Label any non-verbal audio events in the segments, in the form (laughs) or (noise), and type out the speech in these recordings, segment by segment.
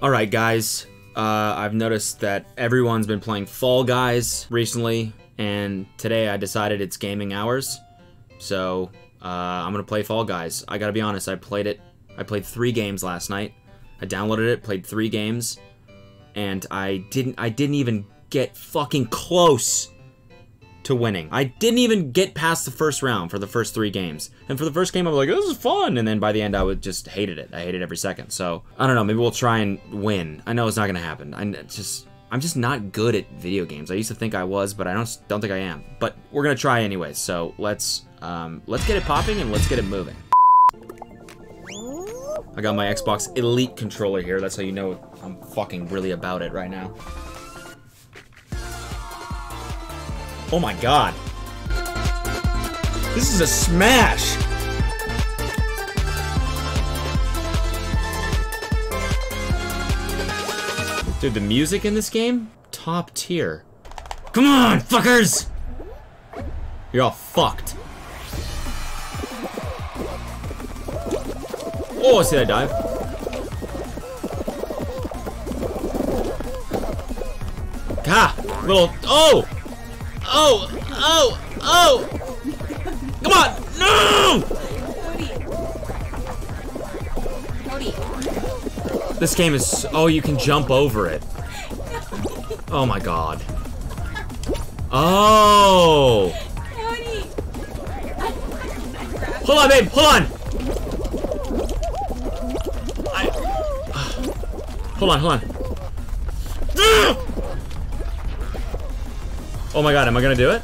Alright, guys. Uh, I've noticed that everyone's been playing Fall Guys recently, and today I decided it's gaming hours. So, uh, I'm gonna play Fall Guys. I gotta be honest, I played it. I played three games last night. I downloaded it, played three games, and I didn't. I didn't even get fucking close to winning. I didn't even get past the first round for the first three games. And for the first game, I was like, this is fun. And then by the end, I would just hated it. I hated every second. So I don't know. Maybe we'll try and win. I know it's not gonna happen. I just. I'm just not good at video games. I used to think I was, but I don't don't think I am. But we're gonna try anyway. So let's um, let's get it popping and let's get it moving. I got my Xbox Elite controller here. That's how you know I'm fucking really about it right now. Oh my god. This is a smash! Dude, the music in this game? Top tier. Come on, fuckers! You're all fucked. Oh, see that dive? Ha! Little. Oh! Oh! Oh! Oh! Come on! No! This game is. Oh, you can jump over it. Oh my god. Oh! Hold on, babe. Hold on. I. (sighs) Hold on. Hold on. Oh my god. Am I gonna do it?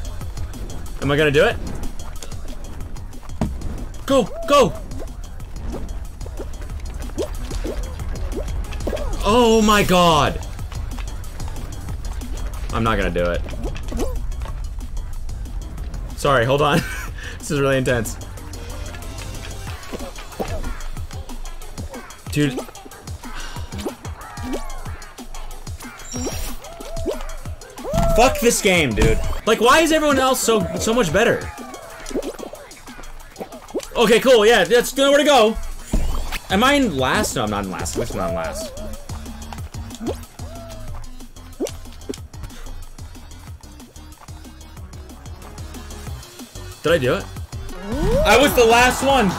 Am I gonna do it? Go. Go. Oh my god. I'm not gonna do it. Sorry, hold on. (laughs) this is really intense. Dude. Fuck this game, dude. Like, why is everyone else so so much better? Okay, cool, yeah, that's nowhere to go. Am I in last? No, I'm not in last. I'm not last? Did I do it? I was the last one.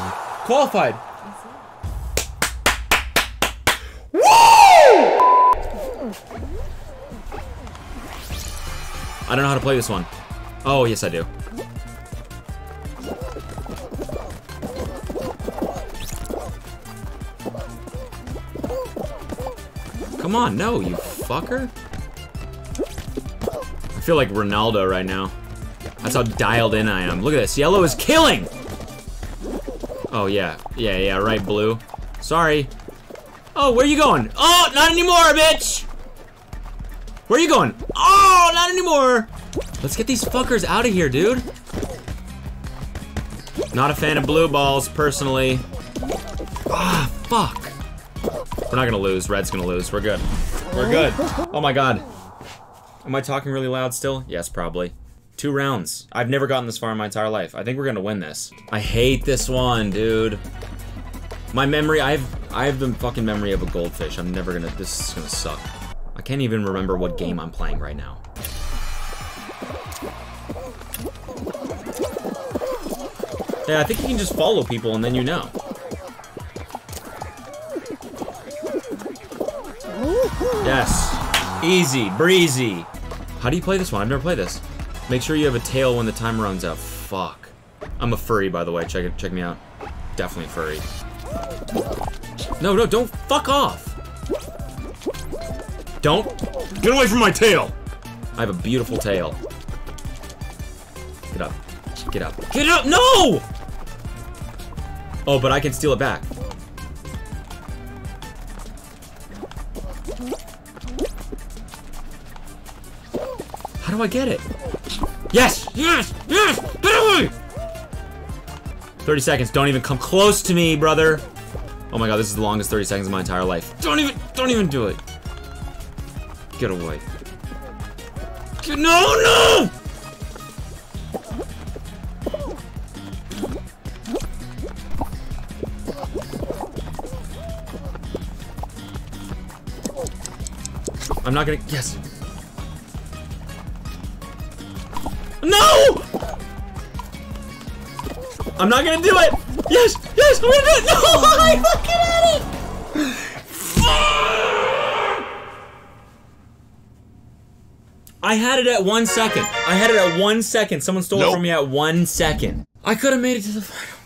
Qualified. I don't know how to play this one. Oh, yes I do. Come on, no, you fucker. I feel like Ronaldo right now. That's how dialed in I am. Look at this, yellow is killing! Oh, yeah. Yeah, yeah, right, blue. Sorry. Oh, where you going? Oh, not anymore, bitch! Where are you going? Not anymore! Let's get these fuckers out of here, dude. Not a fan of blue balls, personally. Ah, fuck. We're not gonna lose. Red's gonna lose. We're good. We're good. Oh my god. Am I talking really loud still? Yes, probably. Two rounds. I've never gotten this far in my entire life. I think we're gonna win this. I hate this one, dude. My memory, I have, I have the fucking memory of a goldfish. I'm never gonna, this is gonna suck. I can't even remember what game I'm playing right now. Yeah, I think you can just follow people and then you know. Yes. Easy, breezy. How do you play this one? I've never played this. Make sure you have a tail when the time runs out. Fuck. I'm a furry, by the way. Check it. Check me out. Definitely furry. No, no, don't fuck off. Don't get away from my tail. I have a beautiful tail. Get up. Get up. Get up. No! Oh, but I can steal it back. How do I get it? Yes! Yes! Yes! Get away! 30 seconds. Don't even come close to me, brother. Oh my god, this is the longest 30 seconds of my entire life. Don't even, don't even do it. Get away. Get, no, no! I'm not gonna. Yes. No! I'm not gonna do it! Yes! Yes! I'm gonna do it! No! (laughs) I fucking had it! I had it at one second. I had it at one second. Someone stole it from me at one second. I could have made it to the final.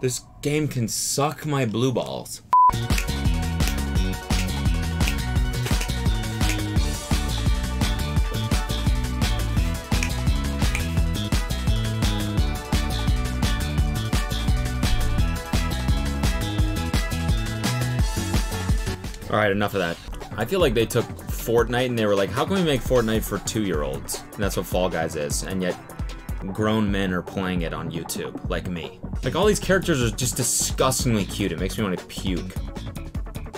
This game can suck my blue balls. All right, enough of that. I feel like they took Fortnite and they were like, how can we make Fortnite for two-year-olds? And that's what Fall Guys is, and yet grown men are playing it on YouTube, like me. Like all these characters are just disgustingly cute. It makes me want to puke.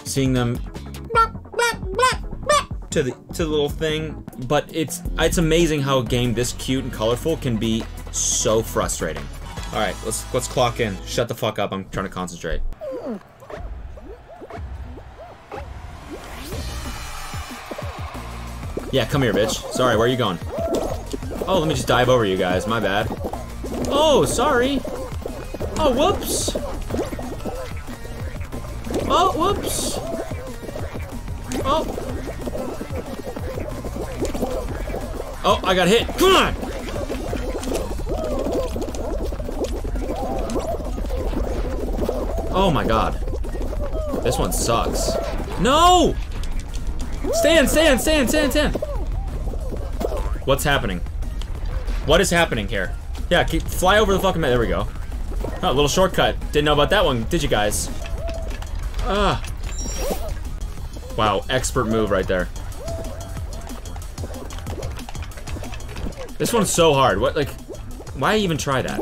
Seeing them to the to the little thing, but it's it's amazing how a game this cute and colorful can be so frustrating. All right, let's let's clock in. Shut the fuck up. I'm trying to concentrate. Yeah, come here, bitch. Sorry, where are you going? Oh, let me just dive over you guys. My bad. Oh, sorry. Oh, whoops. Oh, whoops. Oh. Oh, I got hit. Come on. Oh my god. This one sucks. No! Stand, stand, stand, stand, stand. What's happening? What is happening here? Yeah, keep, fly over the fucking map. There we go. Oh, little shortcut. Didn't know about that one, did you guys? Ah. Wow, expert move right there. This one's so hard. What, like, why even try that?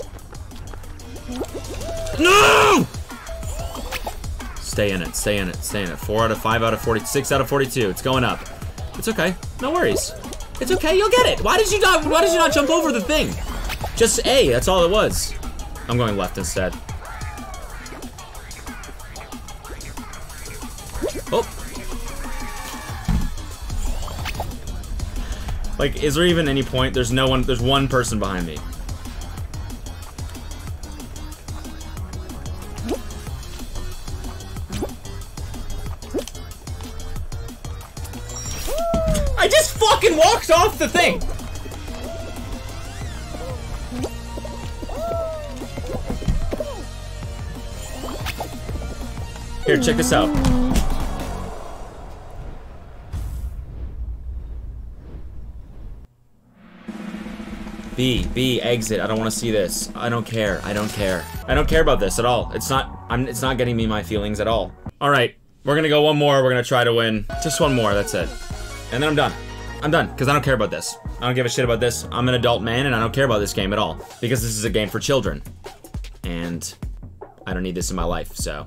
No! Stay in it, stay in it, stay in it. Four out of five out of 40, six out of 42. It's going up. It's okay. No worries. It's okay, you'll get it. Why did you not, why did you not jump over the thing? Just A, that's all it was. I'm going left instead. Oh. Like, is there even any point? There's no one, there's one person behind me. Walked off the thing! Here, check this out. B, B, exit. I don't want to see this. I don't care. I don't care. I don't care about this at all. It's not, I'm, it's not getting me my feelings at all. All right, we're gonna go one more. We're gonna try to win. Just one more, that's it. And then I'm done. I'm done, because I don't care about this. I don't give a shit about this. I'm an adult man, and I don't care about this game at all. Because this is a game for children. And I don't need this in my life, so.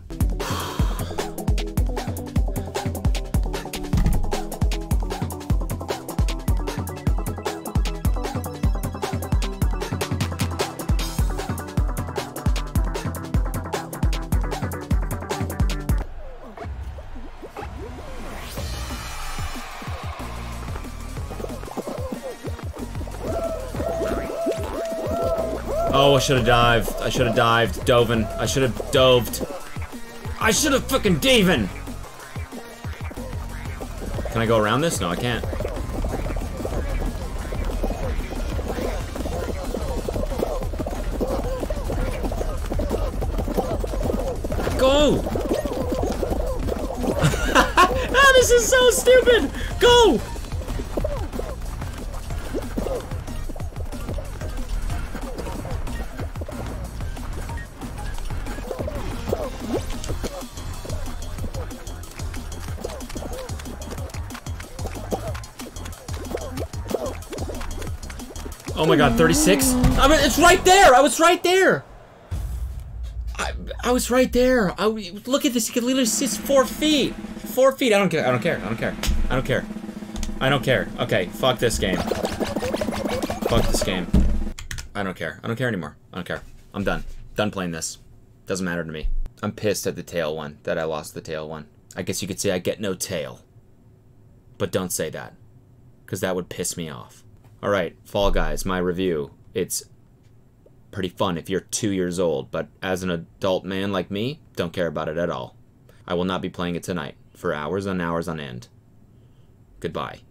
I should have dived. I should have dived. Doven. I should have doved. I should have fucking daven. Can I go around this? No, I can't. Go! (laughs) ah, this is so stupid! Go! My god, 36? I mean, it's right there! I was right there! I, I was right there. I, look at this, you can literally see it's four feet. Four feet, I don't care, I don't care, I don't care. I don't care. I don't care. Okay, fuck this game. Fuck this game. I don't care. I don't care anymore. I don't care. I'm done. Done playing this. Doesn't matter to me. I'm pissed at the tail one that I lost the tail one. I guess you could say I get no tail. But don't say that, because that would piss me off. All right, Fall Guys, my review. It's pretty fun if you're two years old, but as an adult man like me, don't care about it at all. I will not be playing it tonight for hours and hours on end. Goodbye.